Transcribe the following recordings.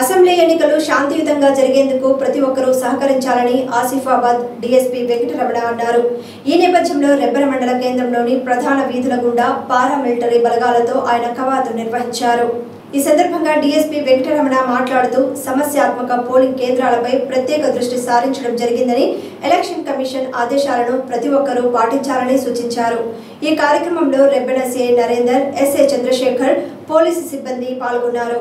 Assembly ఎన్నికలు శాంతియుతంగా జరిగేందుకు ప్రతి ఒక్కరూ సహకరించాలని ఆసిఫాబాద్ డీఎస్పీ వెంకటరమణ అన్నారు. ఈ నేపథ్యంలో రెబ్బెన మండల కేంద్రంలోని ప్రధాన వీధుల గుండా పారామిలిటరీ బలగాలతో ఆయన కవాతు నిర్వహించారు. ఈ సందర్భంగా డీఎస్పీ వెంకటరమణ మాట్లాడుతూ సమస్యాత్మక పోలింగ్ కేంద్రాలపై ప్రత్యేక దృష్టి సారించడం జరిగిందని ఎలక్షన్ కమిషన్ ఆదేశాలను ప్రతి ఒక్కరూ పాటించాలని సూచించారు. ఈ కార్యక్రమంలో Rebbena CI Narender SA Chandrashekar police సిబ్బంది పాల్గొన్నారు.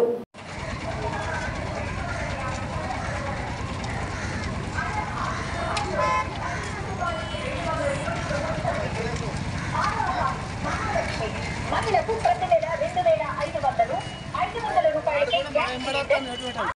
మహిళకు ప్రతి నెల రెండు వేల ఐదు వందలు ఐదు వందల రూపాయలకి గ్యాస్ సిలిండర్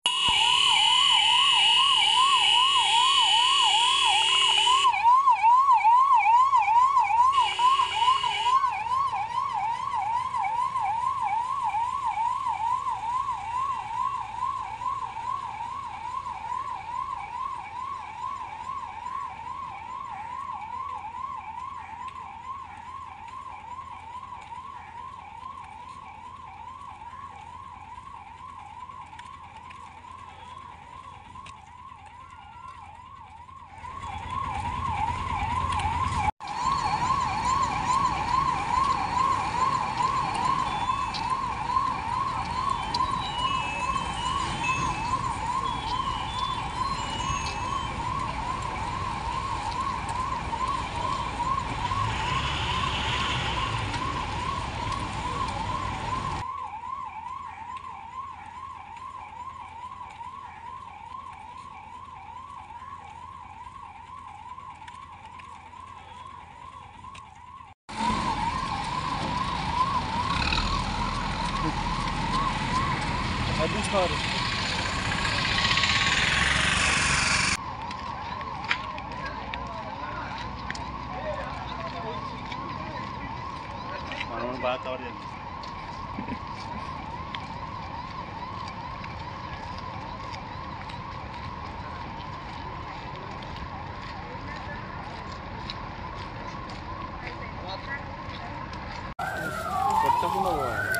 మనం బాగా కవర్ చేయాలి కొట్టకుండా పోవాలి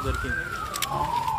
उधर के।